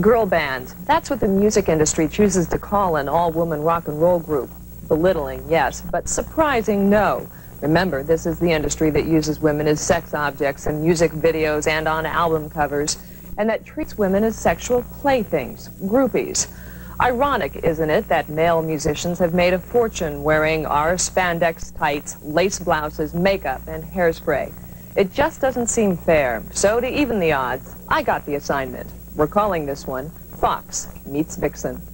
Girl bands. That's what the music industry chooses to call an all-woman rock and roll group. Belittling, yes, but surprising, no. Remember, this is the industry that uses women as sex objects in music videos and on album covers, and that treats women as sexual playthings, groupies. Ironic, isn't it, that male musicians have made a fortune wearing our spandex tights, lace blouses, makeup, and hairspray. It just doesn't seem fair. So to even the odds, I got the assignment. We're calling this one Fox Meets Vixen.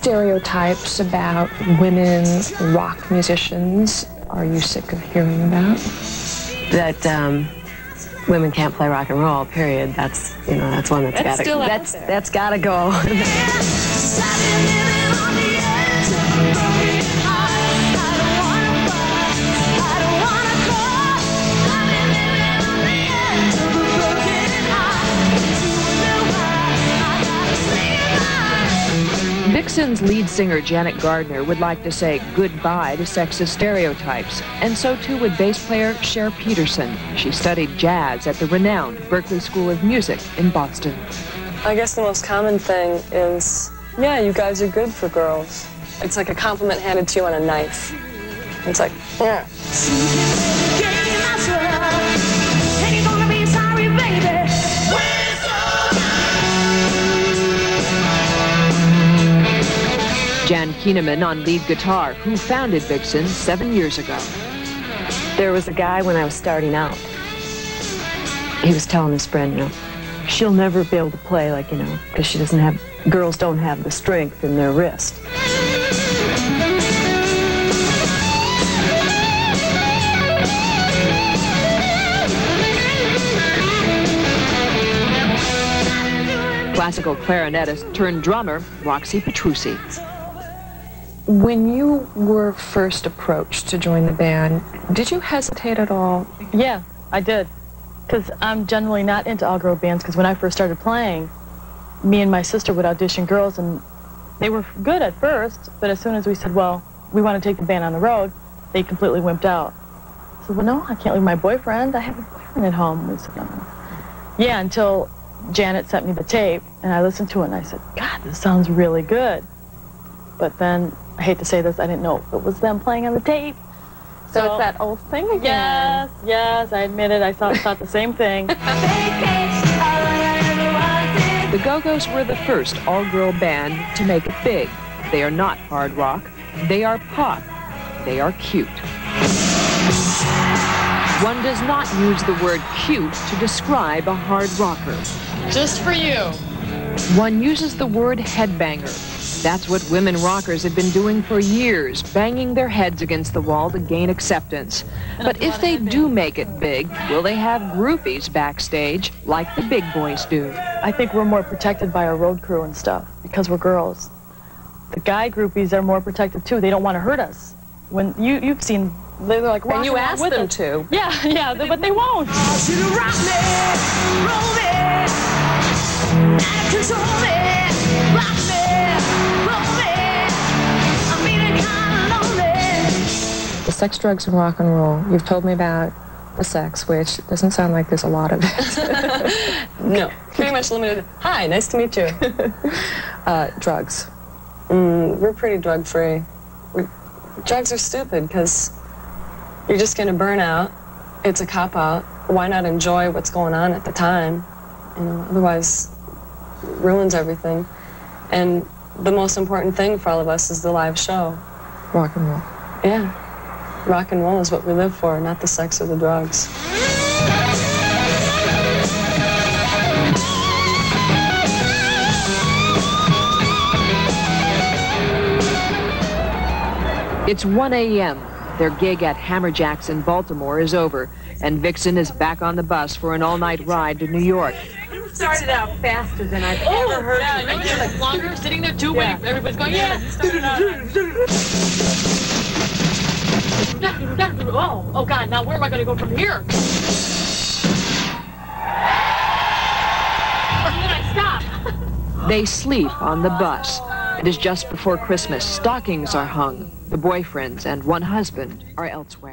stereotypes about women rock musicians are you sick of hearing about? That um, women can't play rock and roll. Period. That's you know that's one that's, that's gotta that's that's gotta go. Vixen's lead singer Janet Gardner would like to say goodbye to sexist stereotypes, and so too would bass player Share Pedersen. She studied jazz at the renowned Berklee School of Music in Boston. I guess the most common thing is, yeah, you guys are good for girls. It's like a compliment handed to you on a knife. It's like, yeah. On lead guitar, who founded Vixen seven years ago. There was a guy when I was starting out. He was telling his friend, you know, she'll never be able to play like, you know, because she doesn't have, girls don't have the strength in their wrist. Classical clarinetist turned drummer Roxy Petrucci. When you were first approached to join the band, did you hesitate at all? Yeah, I did. Because I'm generally not into all-girl bands, because when I first started playing, me and my sister would audition girls, and they were good at first, but as soon as we said, well, we want to take the band on the road, they completely wimped out. I said, well, no, I can't leave my boyfriend. I have a boyfriend at home. We said, no. Yeah, until Janet sent me the tape, and I listened to it, and I said, God, this sounds really good. But then, I hate to say this, I didn't know it was them playing on the tape. So, it's that old thing again. Yes, yes, I admit it. I thought, thought the same thing. The Go-Go's were the first all-girl band to make it big. They are not hard rock. They are pop. They are cute. One does not use the word cute to describe a hard rocker. Just for you. One uses the word headbanger. That's what women rockers have been doing for years, banging their heads against the wall to gain acceptance. But if they do make it big, will they have groupies backstage like the big boys do? I think we're more protected by our road crew and stuff because we're girls. The guy groupies are more protected too. They don't want to hurt us. When you you've seen they're like And you rocking around asked with them us. to. Yeah, yeah, they- but they won't. Sex, drugs, and rock and roll. You've told me about the sex, which doesn't sound like there's a lot of it. No, pretty much limited. Hi, nice to meet you. uh, drugs. Mm, we're pretty drug free. Drugs are stupid because you're just going to burn out. It's a cop out. Why not enjoy what's going on at the time? You know, otherwise, it ruins everything. And the most important thing for all of us is the live show. Rock and roll. Yeah. Rock and roll is what we live for, not the sex or the drugs. It's 1 a.m. Their gig at Hammerjacks in Baltimore is over, and Vixen is back on the bus for an all-night ride to New York. started out faster than I've ever oh, heard Yeah, you. you were like longer, sitting there too, waiting. Everybody's going, yeah. Oh, oh God! Now where am I going to go from here? They sleep on the bus. It is just before Christmas. Stockings are hung. The boyfriends and one husband are elsewhere.